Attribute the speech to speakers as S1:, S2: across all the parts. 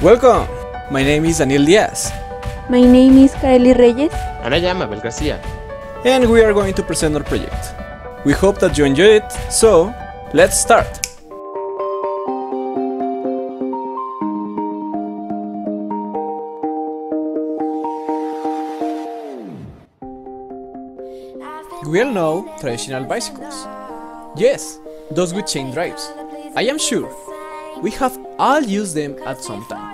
S1: Welcome! My name is Daniel Diaz.
S2: My name is Karely Reyes.
S3: And I am Abel Garcia.
S1: And we are going to present our project. We hope that you enjoy it, so let's start! We all know traditional bicycles. Yes, those with chain drives. I am sure we have all used them at some time.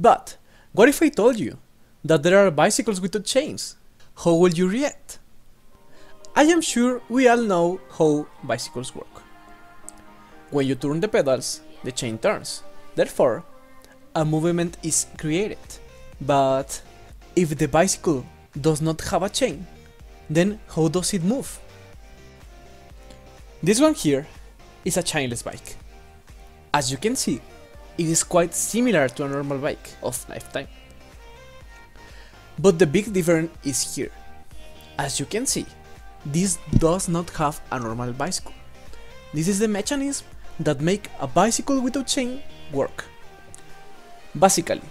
S1: But what if I told you that there are bicycles without chains? How will you react? I am sure we all know how bicycles work. When you turn the pedals, the chain turns. Therefore, a movement is created. But if the bicycle does not have a chain, then how does it move? This one here is a chainless bike. As you can see, it is quite similar to a normal bike of lifetime. But the big difference is here. As you can see, this does not have a normal bicycle. This is the mechanism that make a bicycle without chain work. Basically,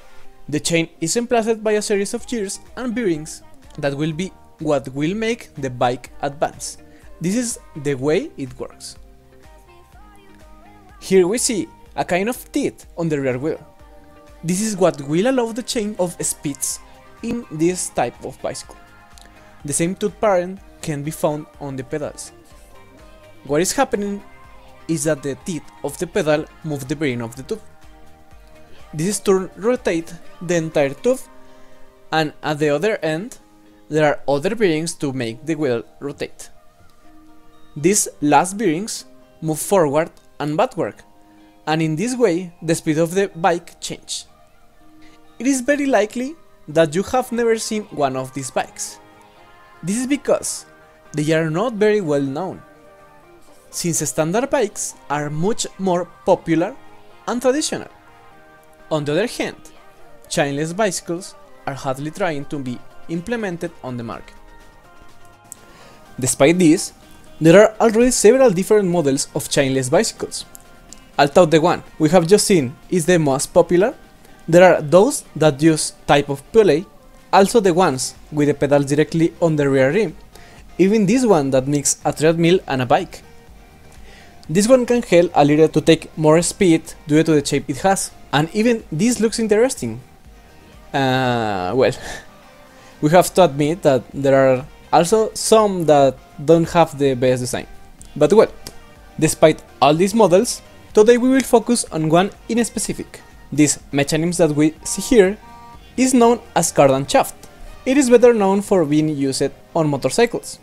S1: the chain is emplaced by a series of gears and bearings that will be what will make the bike advance. This is the way it works. Here we see a kind of teeth on the rear wheel. This is what will allow the chain of speeds in this type of bicycle. The same tooth pattern can be found on the pedals. What is happening is that the teeth of the pedal move the bearing of the tooth. This is to rotate the entire tooth and at the other end there are other bearings to make the wheel rotate. These last bearings move forward and backward and in this way the speed of the bike changes. It is very likely that you have never seen one of these bikes. This is because they are not very well known, since standard bikes are much more popular and traditional. On the other hand, chainless bicycles are hardly trying to be implemented on the market. Despite this, there are already several different models of chainless bicycles. Although the one we have just seen is the most popular, there are those that use type of pulley, also the ones with the pedals directly on the rear rim, even this one that mix a treadmill and a bike. This one can help a little to take more speed due to the shape it has, and even this looks interesting. Uh, well, we have to admit that there are also some that don't have the best design. But well, despite all these models, today we will focus on one in specific. This mechanism that we see here is known as cardan shaft. It is better known for being used on motorcycles,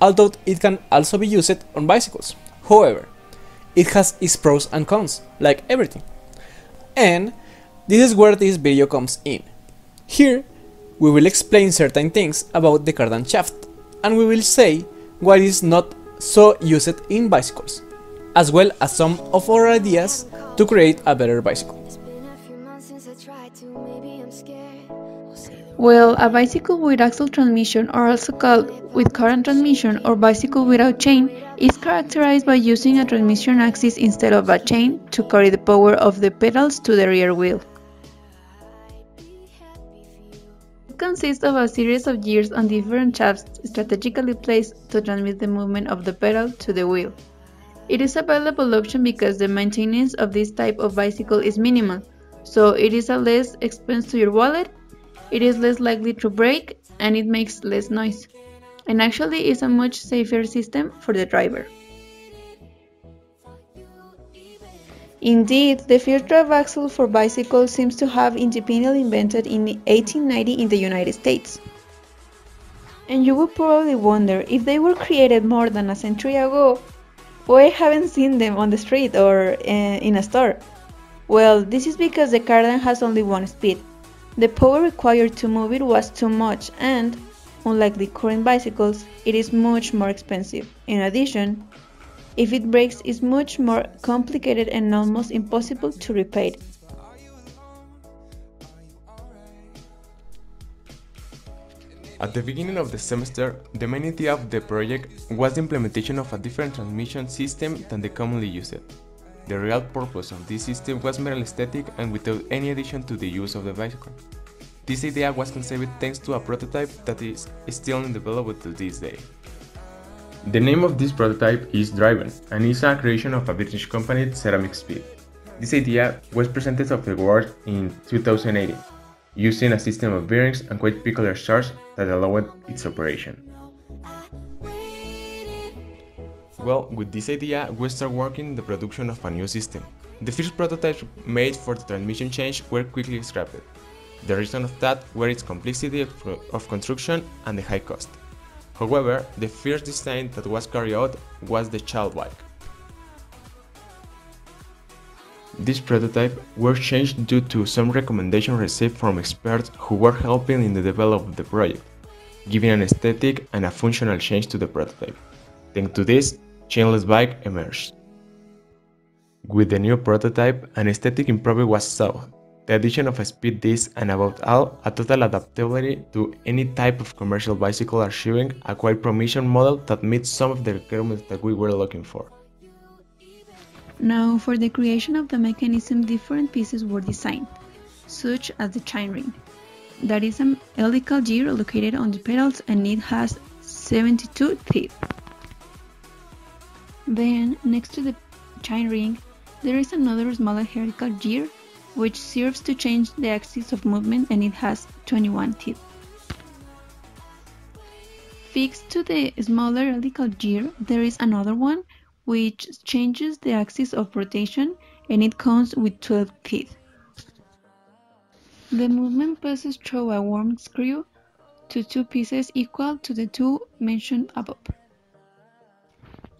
S1: although it can also be used on bicycles. However, it has its pros and cons, like everything. And this is where this video comes in. Here, we will explain certain things about the cardan shaft, and we will say what is not so used in bicycles, as well as some of our ideas to create a better bicycle.
S2: Well, a bicycle with axle transmission, or also called with current transmission or bicycle without chain, is characterized by using a transmission axis instead of a chain to carry the power of the pedals to the rear wheel. It consists of a series of gears on different shafts strategically placed to transmit the movement of the pedal to the wheel. It is a valuable option because the maintenance of this type of bicycle is minimal, so it is a less expense to your wallet it is less likely to break and it makes less noise, and actually is a much safer system for the driver. Indeed, the first drive axle for bicycles seems to have independently invented in 1890 in the United States. And you would probably wonder if they were created more than a century ago, I haven't seen them on the street or uh, in a store. Well, this is because the cardan has only one speed, the power required to move it was too much and, unlike the current bicycles, it is much more expensive. In addition, if it breaks it's much more complicated and almost impossible to repair.
S3: At the beginning of the semester, the main idea of the project was the implementation of a different transmission system than the commonly used. The real purpose of this system was merely aesthetic and without any addition to the use of the bicycle. This idea was conceived thanks to a prototype that is still in development to this day. The name of this prototype is Driven and is a creation of a British company, Ceramic Speed. This idea was presented to the world in 2018, using a system of bearings and quite peculiar shafts that allowed its operation. Well, with this idea, we start working in the production of a new system. The first prototypes made for the transmission change were quickly scrapped. The reason of that were its complexity of construction and the high cost. However, the first design that was carried out was the child bike. This prototype was changed due to some recommendations received from experts who were helping in the development of the project, giving an aesthetic and a functional change to the prototype. Thanks to this, chainless bike emerged. With the new prototype, an aesthetic improvement was sought, the addition of a speed disc and above all, a total adaptability to any type of commercial bicycle are achieving a quite promising model that meets some of the requirements that we were looking for.
S2: Now, for the creation of the mechanism, different pieces were designed, such as the chain ring. That is an helical gear located on the pedals and it has 72 teeth. Then, next to the chain ring, there is another smaller helical gear which serves to change the axis of movement and it has 21 teeth. Fixed to the smaller helical gear, there is another one which changes the axis of rotation and it comes with 12 teeth. The movement passes through a worm screw to two pieces equal to the two mentioned above.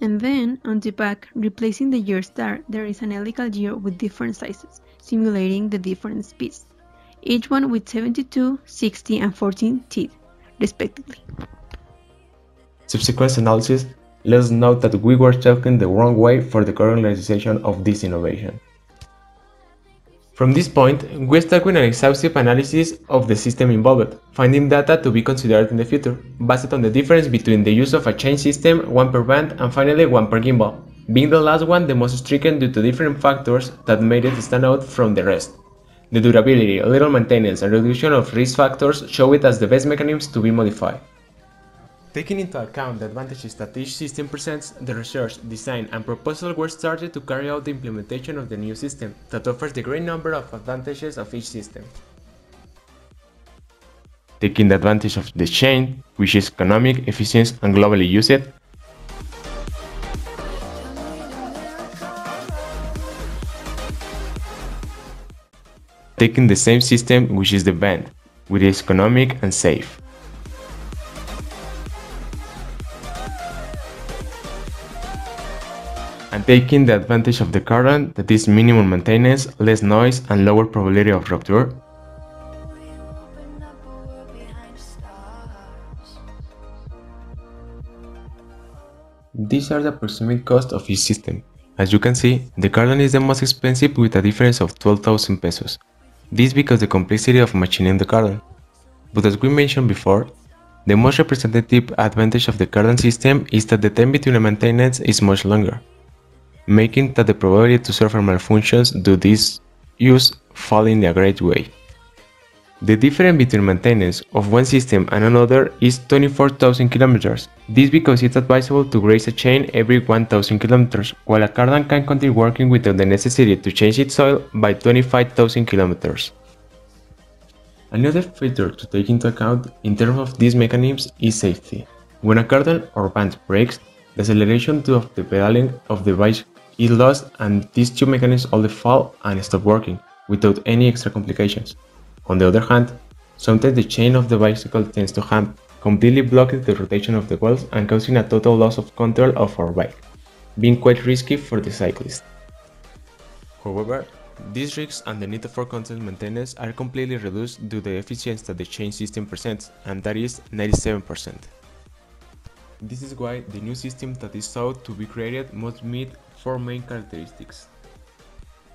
S2: And then, on the back, replacing the gear star, there is an helical gear with different sizes, simulating the different speeds, each one with 72, 60, and 14 teeth, respectively.
S3: Subsequent analysis let us note that we were talking the wrong way for the current realization of this innovation. From this point, we start with an exhaustive analysis of the system involved, finding data to be considered in the future, based on the difference between the use of a chain system, one per band, and finally one per gimbal, being the last one the most stricken due to different factors that made it stand out from the rest. The durability, little maintenance, and reduction of risk factors show it as the best mechanism to be modified. Taking into account the advantages that each system presents, the research, design, and proposal were started to carry out the implementation of the new system that offers the great number of advantages of each system. Taking the advantage of the chain, which is economic, efficient, and globally used, taking the same system which is the band, which is economic and safe. And taking the advantage of the cardan that is minimum maintenance, less noise and lower probability of rupture. These are the approximate cost of each system. As you can see, the cardan is the most expensive with a difference of 12,000 pesos. This because the complexity of machining the cardan. But as we mentioned before, the most representative advantage of the cardan system is that the time between a maintenance is much longer making that the probability to suffer malfunctions due this use fall in a great way. The difference between maintenance of one system and another is 24,000 km. This because it's advisable to graze a chain every 1,000 km, while a cardan can continue working without the necessity to change its oil by 25,000 km. Another factor to take into account in terms of these mechanisms is safety. When a cardan or band breaks, the acceleration of the pedaling of the bike is lost and these two mechanisms only fall and stop working, without any extra complications. On the other hand, sometimes the chain of the bicycle tends to have completely blocking the rotation of the wheels and causing a total loss of control of our bike, being quite risky for the cyclist. However, these risks and the need for constant maintenance are completely reduced due to the efficiency that the chain system presents, and that is 97%. This is why the new system that is sought to be created must meet four main characteristics.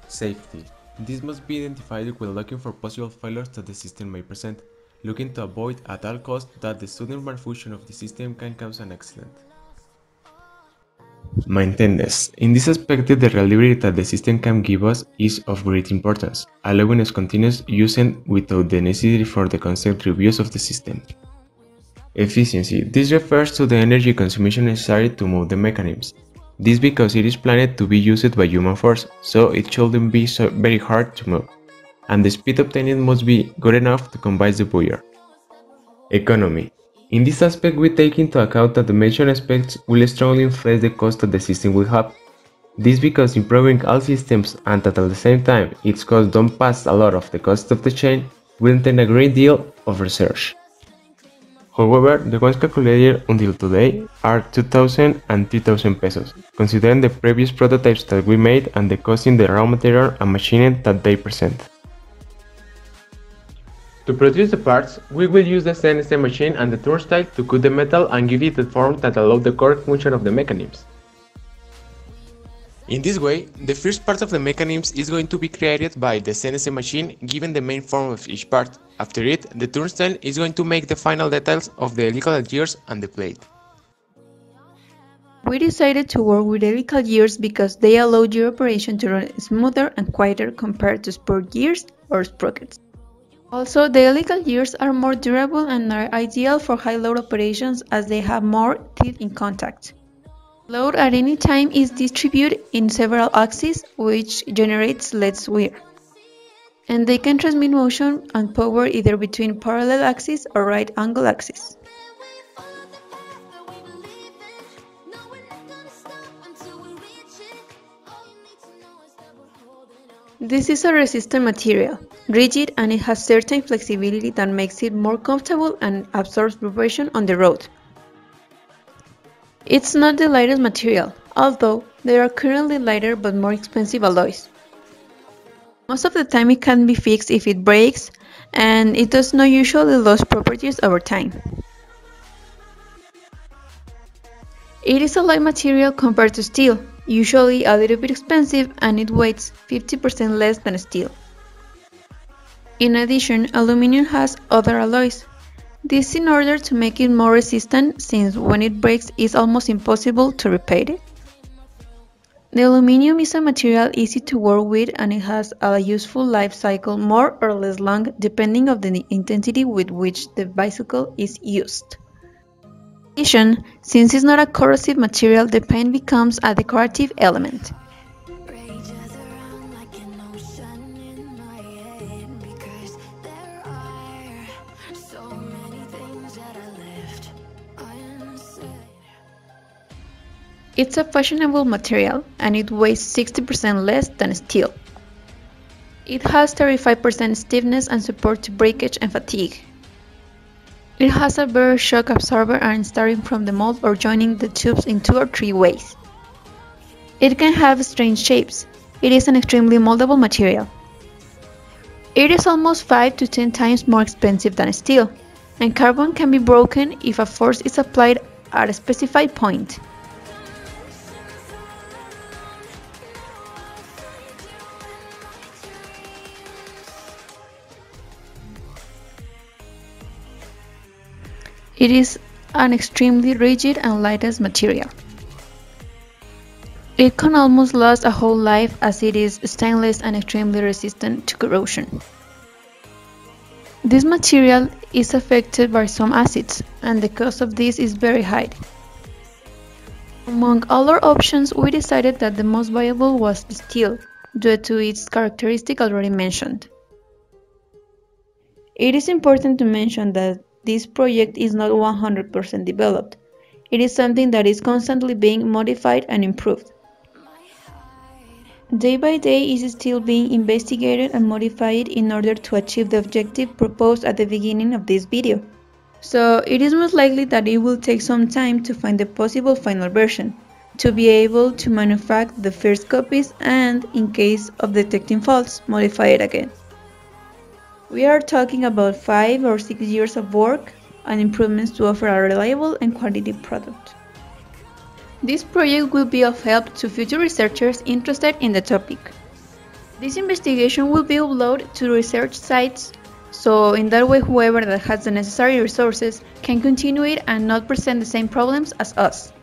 S3: Safety. This must be identified when looking for possible failures that the system may present, looking to avoid at all costs that the sudden malfunction of the system can cause an accident. Maintenance. In this aspect, the reliability that the system can give us is of great importance, allowing us continuous using without the necessity for the constant reviews of the system. Efficiency. This refers to the energy consumption necessary to move the mechanisms. This because it is planned to be used by human force, so it shouldn't be so very hard to move, and the speed obtained must be good enough to convince the buyer. Economy. In this aspect, we take into account that the mentioned aspects will strongly influence the cost that the system will have. This because improving all systems and at the same time its cost don't pass a lot of the cost of the chain will entail a great deal of research. However, the ones calculated until today are 2000 and 3000 pesos, considering the previous prototypes that we made and the cost in the raw material and machining that they present. To produce the parts, we will use the CNC machine and the turnstile to cut the metal and give it the form that allows the correct function of the mechanisms. In this way, the first part of the mechanism is going to be created by the CNC machine given the main form of each part. After it, the turnstile is going to make the final details of the helical gears and the plate.
S2: We decided to work with helical gears because they allow gear operation to run smoother and quieter compared to spur gears or sprockets. Also, the helical gears are more durable and are ideal for high load operations as they have more teeth in contact. Load at any time is distributed in several axes, which generates less wear. And they can transmit motion and power either between parallel axes or right angle axes. This is a resistant material, rigid and it has certain flexibility that makes it more comfortable and absorbs vibration on the road. It's not the lightest material, although there are currently lighter but more expensive alloys. Most of the time it can be fixed if it breaks, and it does not usually lose properties over time. It is a light material compared to steel, usually a little bit expensive and it weighs 50% less than steel. In addition, aluminum has other alloys, this in order to make it more resistant since when it breaks it's almost impossible to repair it. The aluminum is a material easy to work with and it has a useful life cycle more or less long depending on the intensity with which the bicycle is used. In addition, since it's not a corrosive material, the paint becomes a decorative element. It's a fashionable material and it weighs 60% less than steel. It has 35% stiffness and support to breakage and fatigue. It has a better shock absorber and starting from the mold or joining the tubes in two or three ways. It can have strange shapes. It is an extremely moldable material. It is almost 5 to 10 times more expensive than steel, and carbon can be broken if a force is applied at a specified point. It is an extremely rigid and lightest material. It can almost last a whole life as it is stainless and extremely resistant to corrosion. This material is affected by some acids and the cost of this is very high. Among other options, we decided that the most viable was steel due to its characteristic already mentioned. It is important to mention that this project is not 100% developed. It is something that is constantly being modified and improved. Day by day is still being investigated and modified in order to achieve the objective proposed at the beginning of this video. So it is most likely that it will take some time to find the possible final version, to be able to manufacture the first copies and, in case of detecting faults, modify it again. We are talking about 5 or 6 years of work and improvements to offer a reliable and quality product. This project will be of help to future researchers interested in the topic. This investigation will be uploaded to research sites, so in that way whoever that has the necessary resources can continue it and not present the same problems as us.